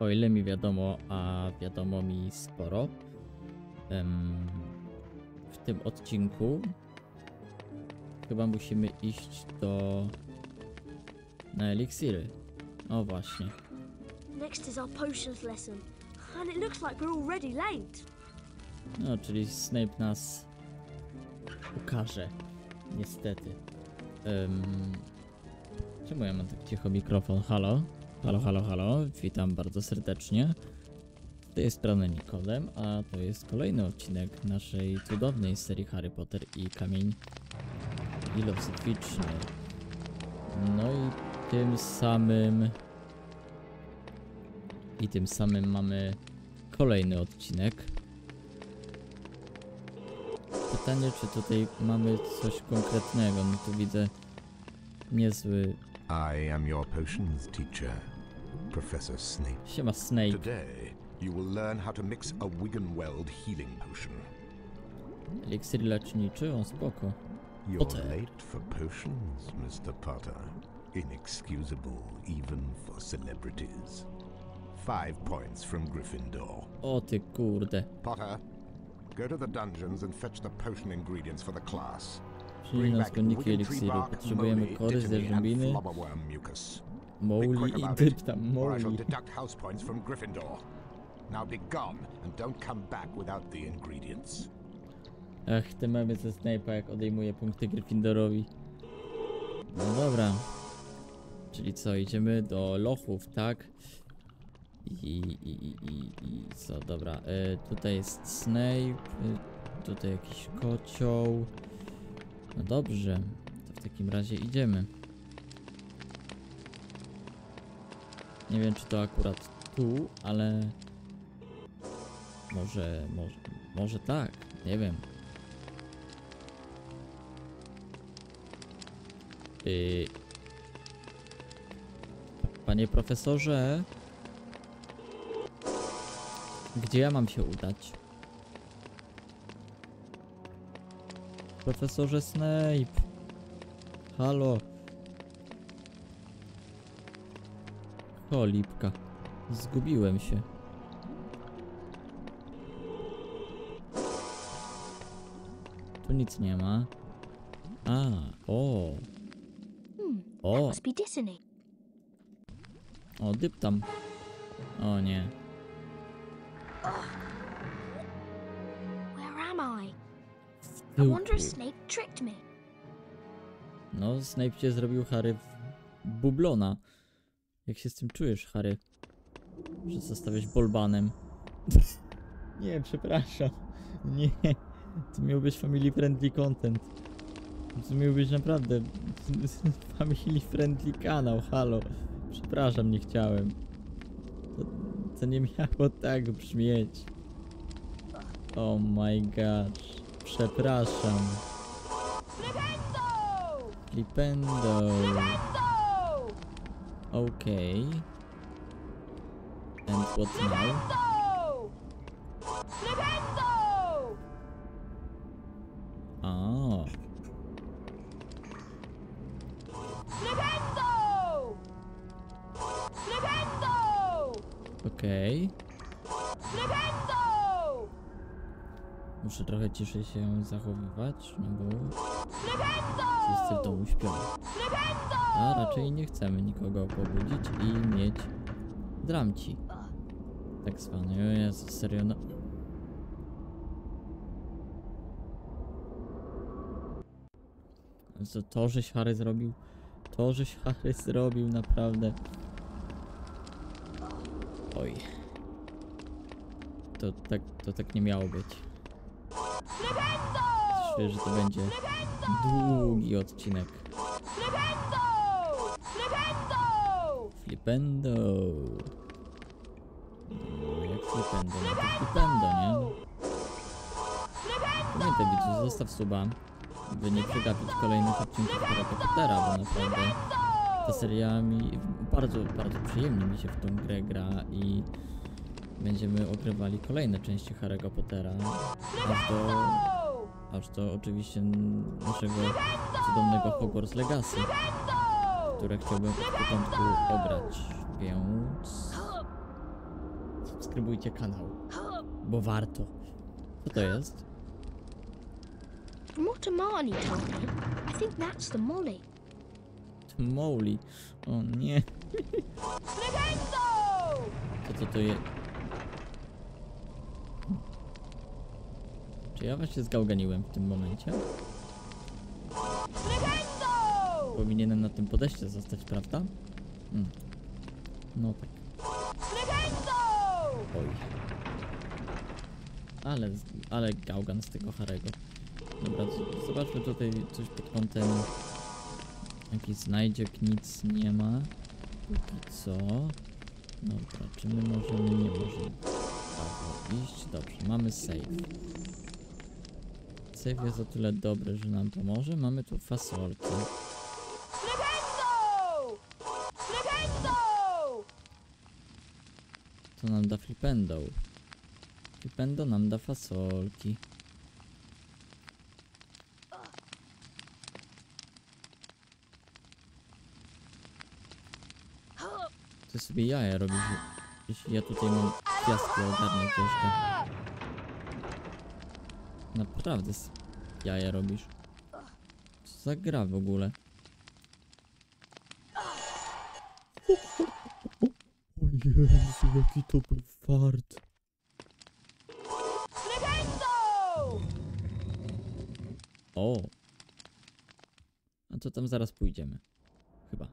O ile mi wiadomo, a wiadomo mi sporo, w tym odcinku chyba musimy iść do na eliksiry. O właśnie. Next is our potions lesson. And it looks like we're already late. No, czyli Snape nas ukaże. Niestety. Em, czemu ja mam tak cicho mikrofon? Halo? Halo, halo, halo. Witam bardzo serdecznie. Z tej strony Nikodem, a to jest kolejny odcinek naszej cudownej serii Harry Potter i Kamień Filozofyczny. No i tym samym... I tym samym mamy kolejny odcinek. Pytanie, czy tutaj mamy coś konkretnego? No tu widzę niezły... I am your potions teacher, Professor Snape. Siema Snape. Today, you will learn how to mix a Wiggenweld healing potion. Eliksir leczniczy? O, spoko. You're Potter. late for potions, Mr. Potter. Inexcusable, even for celebrities. Five points from Gryffindor. O ty kurde. Potter, go to the dungeons and fetch the potion ingredients for the class. Czyli na składniki eliksiru. Potrzebujemy kory, zjeżdżębiny, mouli i I shall mouli. Ach, te memy ze Snape'a jak odejmuje punkty Gryffindorowi. No dobra. Czyli co, idziemy do lochów, tak? I, i, i, i, i co, dobra. E, tutaj jest Snape, e, tutaj jakiś kocioł. No dobrze, to w takim razie idziemy. Nie wiem, czy to akurat tu, ale... Może, może, może tak, nie wiem. Yy... Panie profesorze, gdzie ja mam się udać? Profesorze Snape. Halo. Cholipka. Zgubiłem się. Tu nic nie ma. A, o. O, be Dissony. o, dyptam. O nie. No, Snape cię zrobił Harry w bublona. Jak się z tym czujesz, Harry? Że zostałeś bolbanem. nie, przepraszam. Nie. To miał być family friendly content. To miał być naprawdę family friendly kanał, halo. Przepraszam, nie chciałem. To, to nie miało tak brzmieć. Oh my gosh. Przepraszam. Flipendo. Okay. And what now? A. Okej. Muszę trochę ciszej się zachowywać, no bo wszyscy w domu śpią. A raczej nie chcemy nikogo pobudzić i mieć dramci. Tak zwane. Jezu, serio, no. To, to, żeś Harry zrobił, to, żeś Harry zrobił, naprawdę. Oj. To tak, to tak nie miało być. Czuję, że to będzie długi odcinek. Flipendo. No, jak flipendo, no to flipendo, nie? Pamiętaj widzu, zostaw suba, by nie przegapić kolejnych odcinków Harry Pottera, bo naprawdę ta seria mi bardzo, bardzo przyjemnie mi się w tą grę gra i będziemy ogrywali kolejne części Harry'ego Pottera, aż do, aż do oczywiście naszego cudownego Hogwarts Legacy, które chciałbym od początku ograć, więc subskrybujcie kanał, bo warto. Co to jest? Amani told me, I think that's the Molly. To Mowli. O nie. To co to jest? Czy ja właśnie zgałganiłem w tym momencie? Powinienem na tym podejście zostać, prawda? Mm. No tak. Oj. Ale, ale gałgan z tego Harego. Dobra, zobaczmy tutaj coś pod kątem jakiś znajdziek, nic nie ma. Póki co. Dobra, czy my możemy? Nie możemy. Dobra, iść. Dobrze, mamy save. Save jest o tyle dobry, że nam pomoże. Mamy tu fasolki. To nam da flipendo. Flipendo nam da fasolki. Ty sobie jaja robisz, jeśli ja tutaj mam gwiazdki ogarniać jeszcze. Naprawdę jaja robisz. Co za gra w ogóle? O Jezu, jaki to był fart. O! A to tam zaraz pójdziemy. Chyba.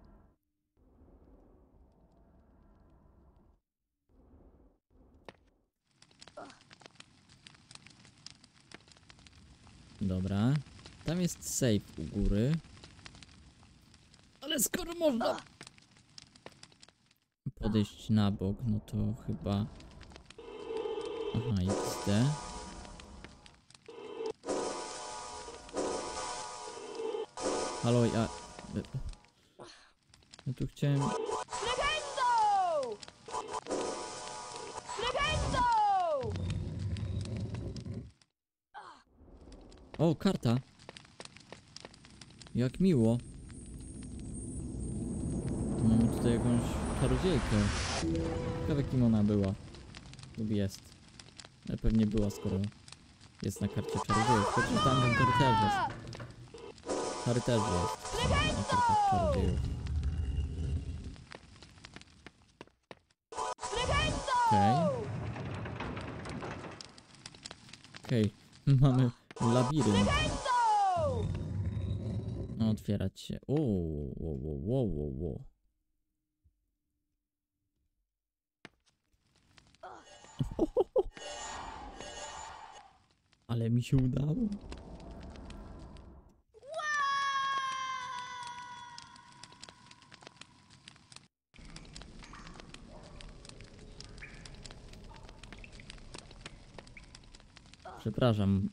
Dobra. Tam jest safe u góry. Ale skoro można podejść na bok, no to chyba... Aha, XD. Halo, ja... Ja tu chciałem... O, karta. Jak miło. Mamy tutaj jakąś czarodziejkę. Ciekawe kim ona była. Lub jest. Ale pewnie była, skoro jest na karcie czarodziejów. Chociaż tam ten też jest. Też jest na kartach czarodziejów. Okej. Okej. Mamy labirynt. Otwierać się. O, wo, wo, wo, wo, wo. Ale mi się udało. Przepraszam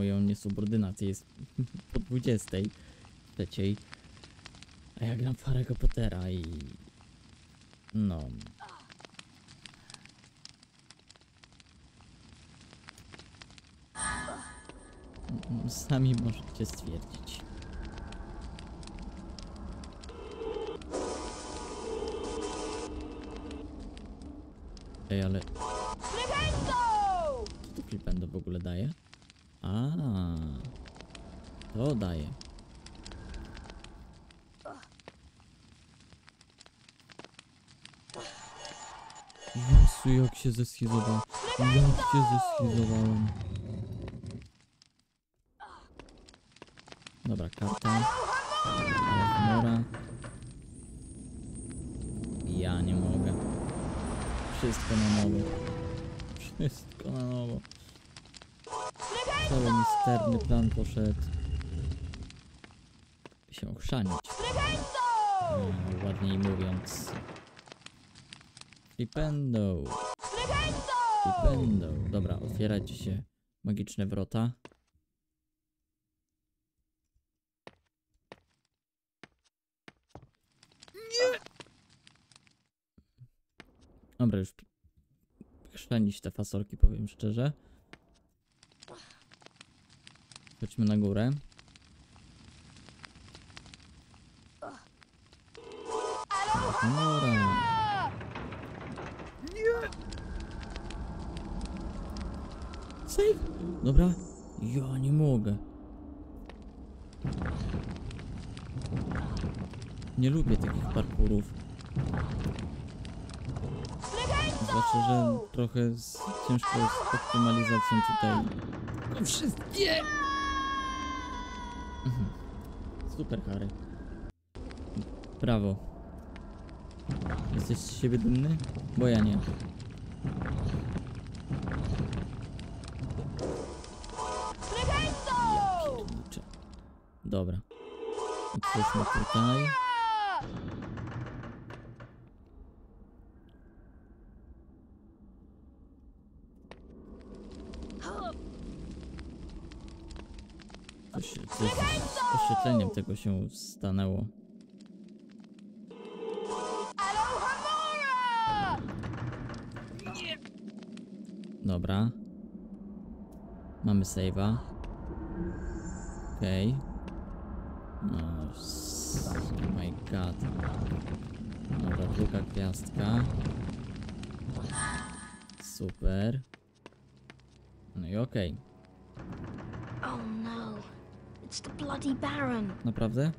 moją niesubordynację. Jest po 20. Trzeciej. A ja gram w Harry'ego Pottera i... No... Sami możecie stwierdzić. Ej, ale... Co to Flipendo w ogóle daje? A, to daje. Jezu, jak się zeskizowałem. Jak się zeskizowałem. Dobra, karta. Chmura. Ja nie mogę. Wszystko na nowo. Wszystko na nowo. Cały misterny plan poszedł się ochrzanić. Mm, ładniej mówiąc. Flipendo. Flipendo. Dobra, otwierajcie się. Magiczne wrota. Dobra, już chrzanić te fasolki, powiem szczerze. Chodźmy na górę. Chmura. Save! Dobra. Ja nie mogę. Nie lubię takich parkurów. Znaczy, że trochę z, ciężko z optymalizacją tutaj. Wszystkie! Mhm. Super, Harry. Brawo. Jesteś z siebie dumny? Bo ja nie. Dobra. Otwórzmy tutaj. Coś, coś z oświetleniem tego się stanęło. Dobra. Mamy save'a. Okej. No, s- oh my god. Dobra, druga gwiazdka. Super. No i okej. Oh no. It's the bloody Baron. Naprawdę?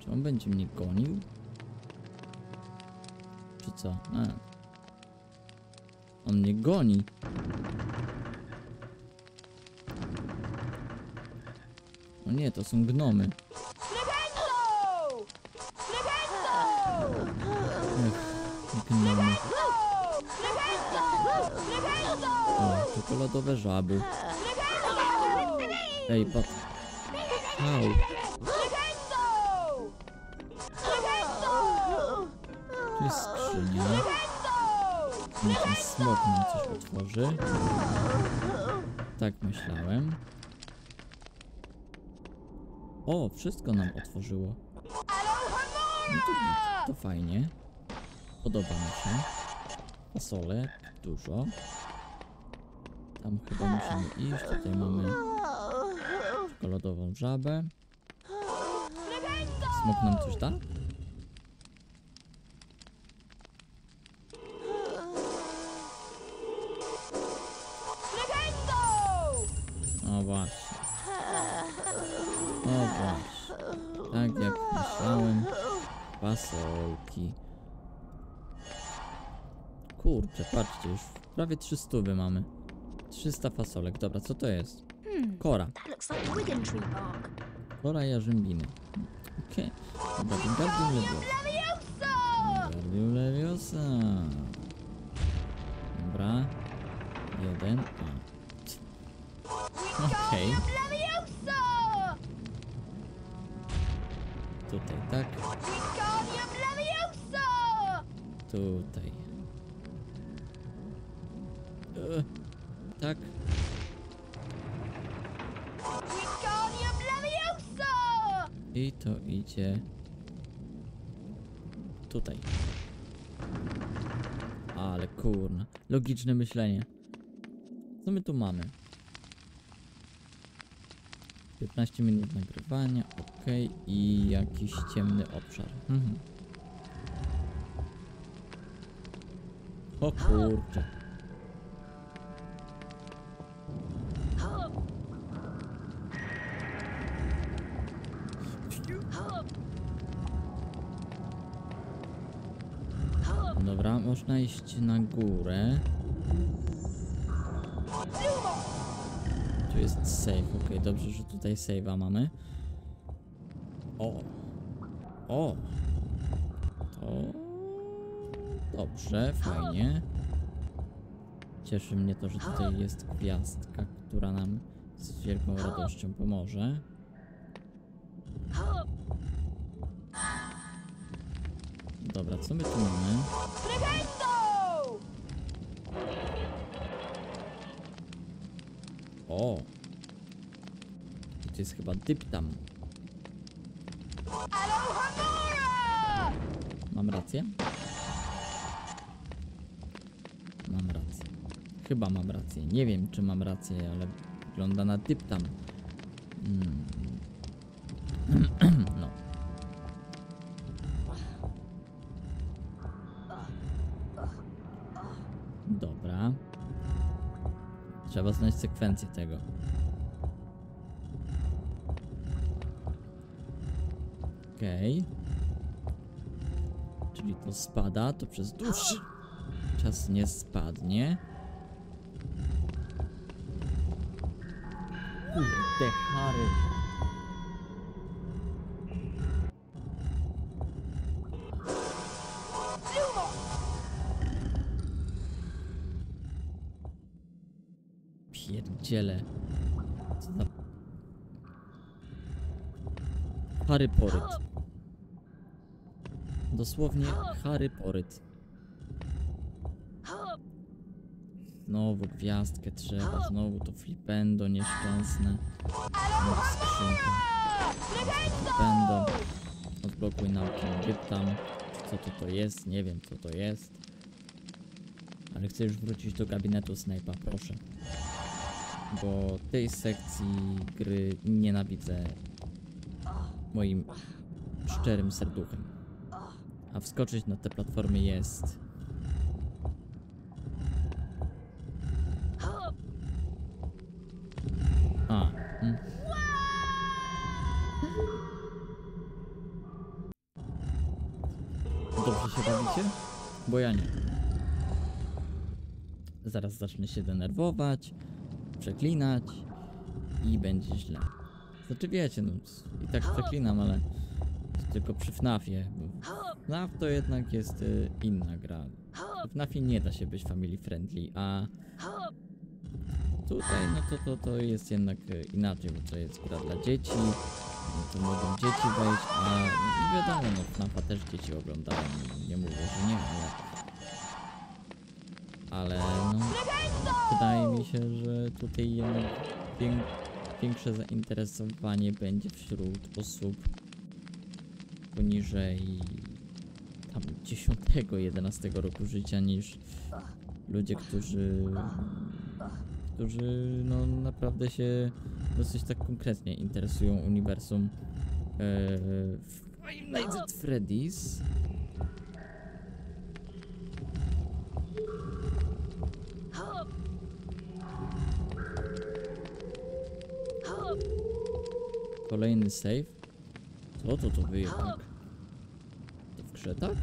Czy on będzie mnie gonił? Czy co? A. On mnie goni. O nie, to są gnomy. Ech, gnomy. Czekoladowe żaby. Ej, pat... Au. Tu jest skrzynia. No ten smok nam coś otworzy. Tak myślałem. O, wszystko nam otworzyło. No to, to fajnie. Podoba mi się. Fasole, dużo. Tam chyba musimy iść. Tutaj mamy czekoladową żabę. Smok nam coś da? O właśnie. O właśnie. Tak jak myślałem. Fasolki. Kurczę, patrzcie, już prawie 300 mamy. 300 fasolek. Dobra, co to jest? Hmm. Kora. Kora jarzębiny. Okej. Dobra, Wingardium Leviosa. Wingardium Leviosa. Dobra. Jeden. A. Okej. Tutaj tak. Tutaj. Tak. I to idzie tutaj. Ale kurna. Logiczne myślenie. Co my tu mamy? 15 minut nagrywania, ok. I jakiś ciemny obszar. Mhm. O kurczę. Można iść na górę. Tu jest save, ok, dobrze, że tutaj save'a mamy. O! O! To... Dobrze, fajnie. Cieszy mnie to, że tutaj jest gwiazdka, która nam z wielką radością pomoże. Dobra, co my tu mamy? O! I to jest chyba dyptam. Mam rację? Mam rację. Chyba mam rację. Nie wiem, czy mam rację, ale wygląda na dyptam. Mm. Sekwencję tego. Okej. Czyli to spada, to przez dłuższy czas nie spadnie. Kurde, Harry. Pierdziele. Co za... Harry Poryt. Dosłownie Harry Poryt. Znowu gwiazdkę trzeba, znowu to flipendo nieszczęsne. Flipendo. Odblokuj naukę tam. Co to to jest? Nie wiem co to jest. Ale chcę już wrócić do gabinetu Snape'a, proszę. Bo tej sekcji gry nienawidzę moim szczerym serduchem. A wskoczyć na te platformy jest A. Mm. Dobrze się bawicie? Bo ja nie. Zaraz zacznę się denerwować, przeklinać i będzie źle. Znaczy wiecie, no i tak przeklinam, ale tylko przy FNAFie. FNAF to jednak jest y, inna gra. W FNAFie nie da się być family friendly, a Tutaj no to, to, to jest jednak e, inaczej, bo to jest gra dla dzieci, no to mogą dzieci wejść, a i wiadomo, no FNAFa też dzieci oglądają, nie mówię, że nie, ale... Ale no, wydaje mi się, że tutaj jednak wię, większe zainteresowanie będzie wśród osób poniżej tam 10-11 roku życia niż ludzie, którzy którzy no naprawdę się dosyć tak konkretnie interesują uniwersum e, Five Nights at Freddy's. Kolejny save. Co to to tak? To w grze tak?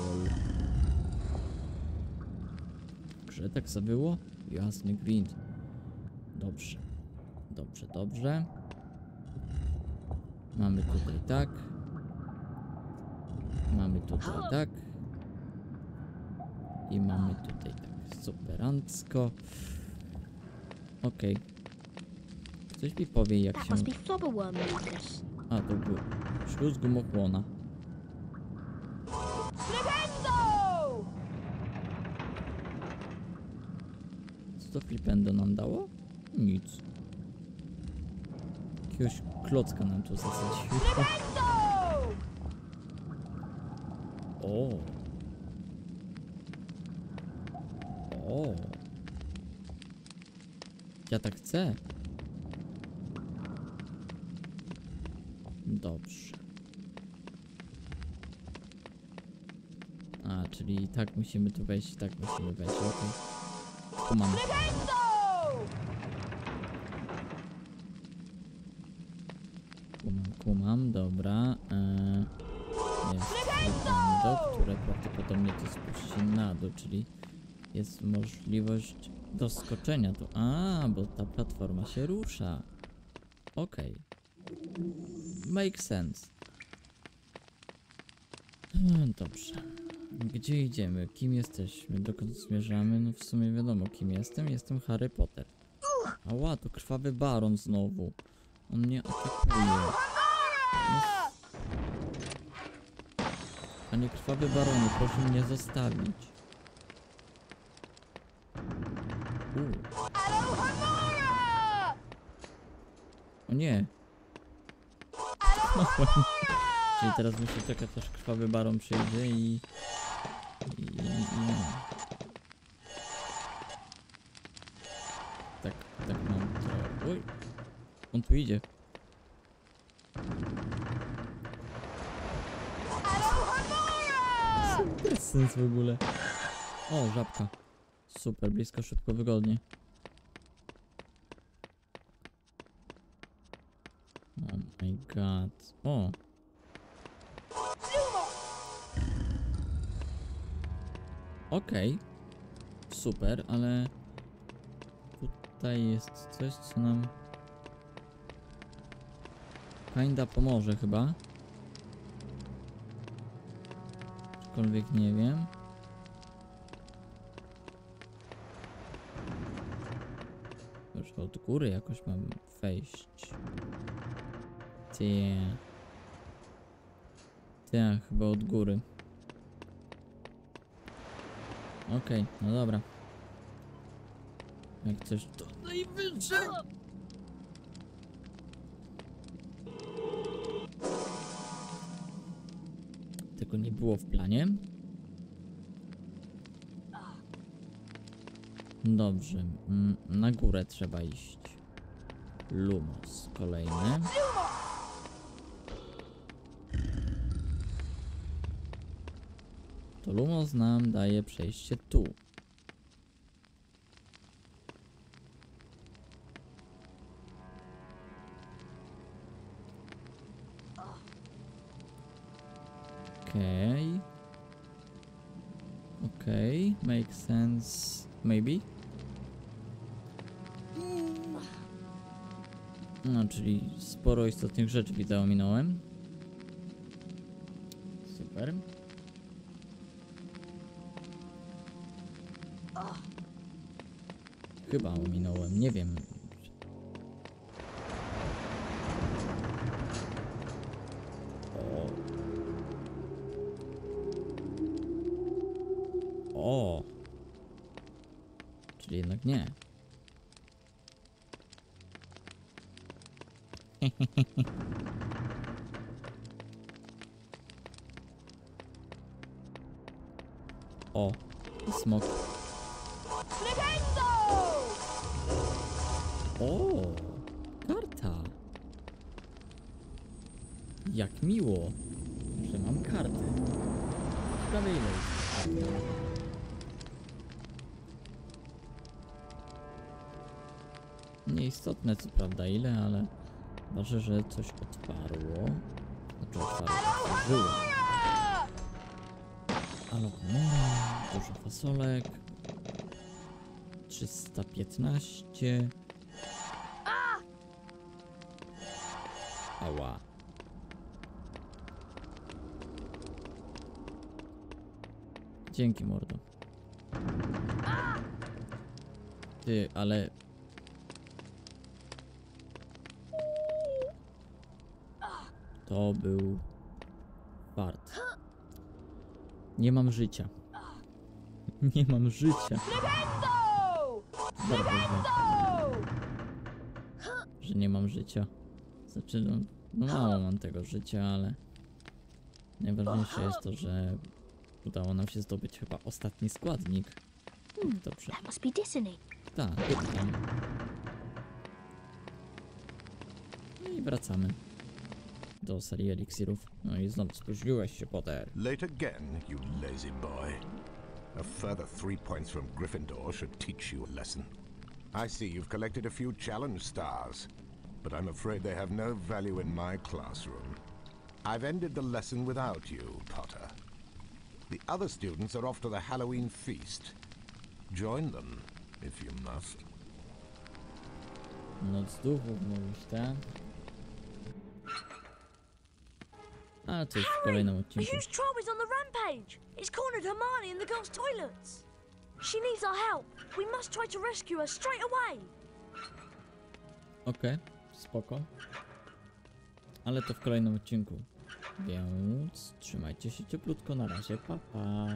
Lol. W grze tak zawyło? Jasny grind. Dobrze. Dobrze, dobrze. Mamy tutaj tak. Mamy tutaj tak. I mamy tutaj tak. Superancko. Okej. Ktoś mi powie jak That się... A, to był śluz gumochłona. Co to flipendo nam dało? Nic. Jakiegoś klocka nam tu zasadziło. O. O. Ja tak chcę. Dobrze. A, czyli tak musimy tu wejść, tak musimy wejść, okej. Kumam. Kumam, kumam, dobra. Eee, jest flipendo, które prawdopodobnie to spuści na dół, czyli jest możliwość doskoczenia tu. A, bo ta platforma się rusza. Okej. Make sense. Hmm, Dobrze. Gdzie idziemy? Kim jesteśmy? Dokąd zmierzamy? No w sumie wiadomo kim jestem. Jestem Harry Potter. Ała, to krwawy baron znowu. On mnie atakuje. No. Panie krwawy baronie, proszę mnie zostawić. U. O nie. Czyli teraz muszę czekać aż krwawy baron przyjdzie i... I... i. Tak, tak mam to... Oj! On tu idzie. Bez sens w ogóle. O, żabka. Super, blisko, szybko, wygodnie. Okej. Super, ale tutaj jest coś, co nam kinda pomoże chyba. Aczkolwiek nie wiem. Już od góry jakoś mam wejść. Ty. Ty, chyba od góry. Okej, no dobra. Jak coś to najwyżej. Tego nie było w planie. Dobrze, mm, na górę trzeba iść. Lumos kolejny. To Lumos nam daje przejście tu. Okej. Okej, makes sense. Maybe? No, czyli sporo istotnych rzeczy widzę ominąłem. Super. Chyba ominąłem, nie wiem. O. O. Czyli jednak nie. O, smok. O, karta. Jak miło, że mam kartę. Ciekawe ile jest karta. Nieistotne co prawda ile, ale ważne, że coś otwarło. Znaczy otwarło, otworzyło. Alokomora, dużo fasolek. 315. Dzięki mordo. Ty, ale... To był... fart. Nie mam życia. Nie mam życia. Bardzo źle. Że nie mam życia. Znaczy, no, no mało mam tego życia, ale najważniejsze jest to, że udało nam się zdobyć chyba ostatni składnik. Dobrze. That must be Dissony. Tak, tam. No i wracamy do serii eliksirów. No i znowu spóźniłeś się, Potter. Late again, you lazy boy. A further three points from Gryffindor should teach you a lesson. I see you've collected a few challenge stars, but I'm afraid they have no value in my classroom. I've ended the lesson without you, Potter. The other students are off to the Halloween feast. Join them, if you must. Noc duchów mówisz, tak? A coś w kolejnym A odcinku. huge troll is on the rampage. It's cornered Hermione in the girls' toilets. She needs our help. We must try to rescue her straight away. Okej, spoko. Ale to w kolejnym odcinku. Więc trzymajcie się cieplutko, na razie, pa pa.